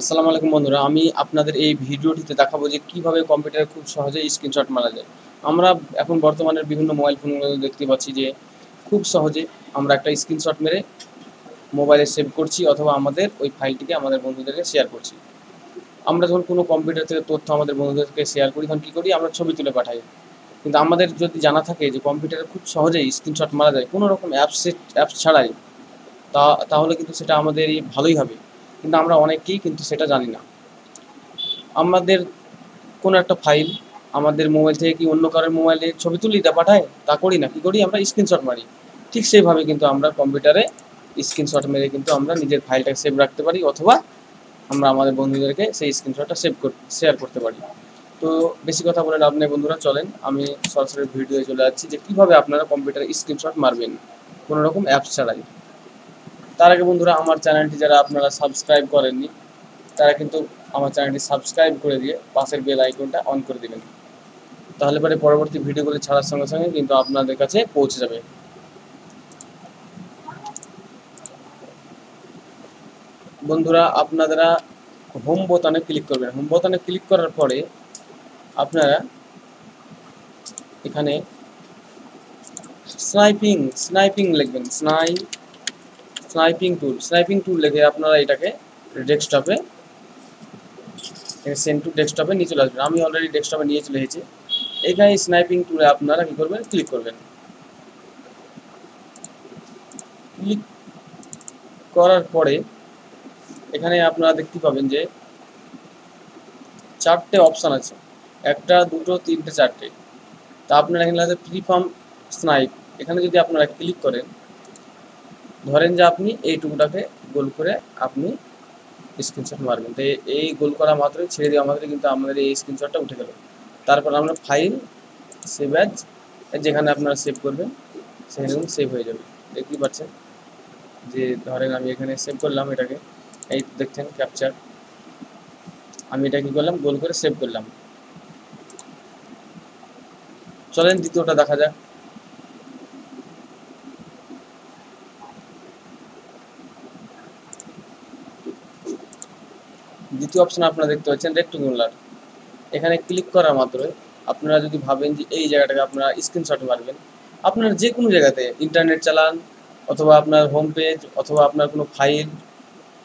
আসসালামু আলাইকুম বন্ধুরা, আমি আপনাদের এই ভিডিওটিতে দেখাবো যে কীভাবে কম্পিউটারে খুব সহজে স্ক্রিনশট মারা যায়। আমরা এখন বর্তমানের বিভিন্ন মোবাইল ফোনগুলো দেখতে পাচ্ছি যে খুব সহজে আমরা একটা স্ক্রিনশট মেরে মোবাইলে সেভ করছি অথবা আমাদের ওই ফাইলটিকে আমাদের বন্ধুদেরকে শেয়ার করছি। আমরা যখন কোনো কম্পিউটার থেকে তথ্য আমাদের বন্ধুদেরকে শেয়ার করি, তখন কী করি? আমরা ছবি তুলে পাঠাই। কিন্তু আমাদের যদি জানা থাকে যে কম্পিউটারে খুব সহজেই স্ক্রিনশট মারা যায়, কোনো রকম অ্যাপসে অ্যাপস ছাড়াই, তা, তাহলে কিন্তু সেটা আমাদেরই ভালোই হবে। কিন্তু আমরা অনেকেই কিন্তু সেটা জানি না। আমাদের কোনো একটা ফাইল আমাদের মোবাইল থেকে কি অন্য কারোর মোবাইলে ছবি তুলি তা পাঠায়? তা করি না। কি করি? আমরা স্ক্রিনশট মারি। ঠিক সেইভাবে কিন্তু আমরা কম্পিউটারে স্ক্রিনশট মেরে কিন্তু আমরা নিজের ফাইলটাকে সেভ রাখতে পারি অথবা আমরা আমাদের বন্ধুদেরকে সেই স্ক্রিনশটটা সেভ শেয়ার করতে পারি। তো বেশি কথা বলে লাভ নেই বন্ধুরা, চলেন। আমি সরাসরি ভিডিওয়ে চলে যাচ্ছি যে কীভাবে আপনারা কম্পিউটারে স্ক্রিনশট মারবেন। কোনো রকম অ্যাপস ছাড়াই। তার আগে বন্ধুরা, আমার চ্যানেলটি যারা আপনারা সাবস্ক্রাইব করেননি, তারা কিন্তু আমার চ্যানেলটি সাবস্ক্রাইব করে দিয়ে পাশের বেল আইকনটা অন করে দিবেন। তাহলে পরে পরবর্তী ভিডিওগুলি ছাড়ার সঙ্গে সঙ্গে কিন্তু আপনাদের কাছে পৌঁছে যাবে। বন্ধুরা, আপনারা হোম বোতামে ক্লিক করবেন। হোম বোতামে ক্লিক করার পরে আপনারা এখানে স্নাইপিং স্নাইপিং লিখবেন। স্নাই স্নাইপিং টুল স্নাইপিং টুল লিখে আপনারা এটাকে ডেস্কটপে সেন্ড টু ডেস্কটপে নিয়ে চলে আসবেন। আমি অলরেডি ডেস্কটপে নিয়ে চলে এসেছি। এখানে স্নাইপিং টুলে আপনারা কী করবেন? ক্লিক করবেন। ক্লিক করার পরে এখানে আপনারা দেখতে পাবেন যে চারটে অপশান আছে। একটা, দুটো, তিনটে, চারটে। তা আপনারা এখানে আছে ফ্রি ফার্ম স্নাইপ এখানে যদি আপনারা ক্লিক করেন ধরেন যে আপনি এইটুকুটাকে গোল করে আপনি স্ক্রিনশট মারবেন। তো এই গোল করা মাত্রই ছেড়ে দেওয়া মাত্রই কিন্তু আমাদের এই স্ক্রিনশটটা উঠে গেল। তারপর আমরা ফাইল সেভ অ্যাজ যেখানে আপনারা সেভ করবেন, সেখানে সেভ হয়ে যাবে। দেখতেই পাচ্ছেন যে ধরেন আমি এখানে সেভ করলাম এটাকে। এই দেখছেন ক্যাপচার আমি এটা কি করলাম? গোল করে সেভ করলাম। চলেন দ্বিতীয়টা দেখা যাক। দ্বিতীয় অপশন আপনারা দেখতে পাচ্ছেন রেক্টুগুলার এখানে ক্লিক করা মাত্রই আপনারা যদি ভাবেন যে এই জায়গাটাকে আপনারা স্ক্রিনশট মারবেন, আপনার যে কোনো জায়গাতে ইন্টারনেট চালান অথবা আপনার হোম পেজ অথবা আপনার কোনো ফাইল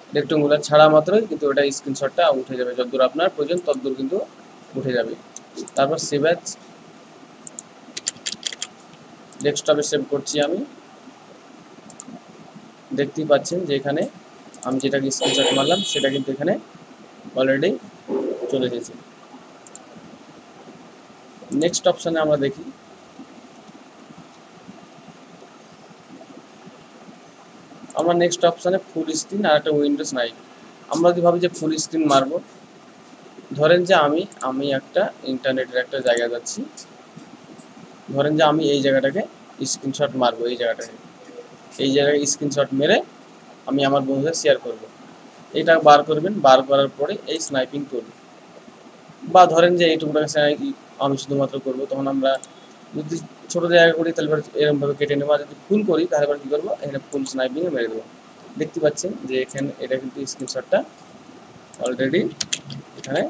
রেক্টুগুলার ছাড়া মাত্রই কিন্তু ওটা স্ক্রিনশটটা উঠে যাবে। যতদূর আপনার প্রয়োজন ততদূর কিন্তু উঠে যাবে। তারপর সেভ ডেস্কটপে সেভ করছি আমি। দেখতেই পাচ্ছেন যে এখানে আমি যেটাকে স্ক্রিনশট মারলাম সেটা কিন্তু এখানে অলরেডি চলে এসেছে নেক্সট অপশানে আমরা দেখি। আমরা নেক্সট অপশানে ফুল স্ক্রিন আর একটা উইন্ডোজ নাই আমরা যদি ভাবি যে ফুল স্ক্রিন মারবো? ধরেন যে আমি আমি একটা ইন্টারনেটের একটা জায়গা যাচ্ছি। ধরেন যে আমি এই জায়গাটাকে স্ক্রিনশট মারবো, এই জায়গাটাকে। এই জায়গায় স্ক্রিনশট মেরে আমি আমার বন্ধুদের শেয়ার করব। এটা বার করবেন, বার করার পরে এই স্নাইপিং টুল বা ধরেন যে এইটুকুটাকে আমি শুধুমাত্র করব, তখন আমরা যদি ছোটো জায়গা করি, তাহলে এরকমভাবে কেটে নেব। যদি ফুল করি, তাহলে এবার কী করব? এখানে ফুল স্নাইপিংয়ে মেরে দেবো। দেখতে পাচ্ছেন যে এখানে এটা কিন্তু স্ক্রিনশটটা অলরেডি এখানে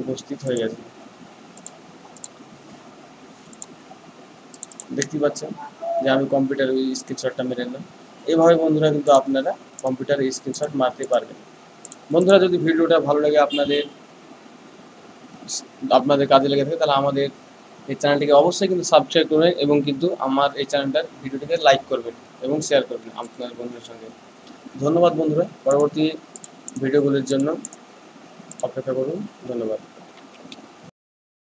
উপস্থিত হয়ে গেছে। দেখতে পাচ্ছেন যে আমি কম্পিউটারে ওই স্ক্রিনশটটা মেরে নিলাম। এইভাবে বন্ধুরা কিন্তু আপনারা কম্পিউটারে স্ক্রিনশট মারতে পারবেন। বন্ধুরা, যদি ভিডিওটা ভালো লাগে, আপনাদের আপনাদের কাজে লেগে থাকে, তাহলে আমাদের এই চ্যানেলটিকে অবশ্যই কিন্তু সাবস্ক্রাইব করবেন এবং কিন্তু আমার এই চ্যানেলটার ভিডিওটিকে লাইক করবেন এবং শেয়ার করবেন আপনার বন্ধুদের সঙ্গে। ধন্যবাদ বন্ধুরা। পরবর্তী ভিডিওগুলির জন্য অপেক্ষা করুন। ধন্যবাদ।